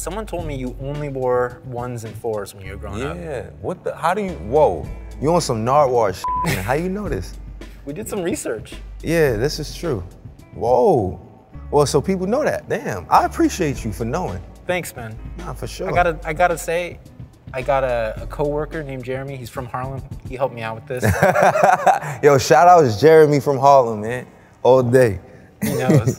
Someone told me you only wore ones and fours when you were growing up. Yeah. What the? How do you? Whoa. You on some Nardwuar shit? How you know this? We did some research. Yeah, this is true. Whoa. Well, so people know that. Damn. I appreciate you for knowing. Thanks, man. Nah, for sure. I gotta, I gotta say, I got a, a coworker named Jeremy. He's from Harlem. He helped me out with this. Yo, shout out to Jeremy from Harlem, man. All day. he knows.